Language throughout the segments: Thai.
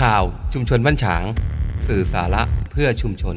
ข่าวชุมชนบ้านฉาง สื่อสาระเพื่อชุมชน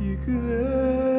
一个人。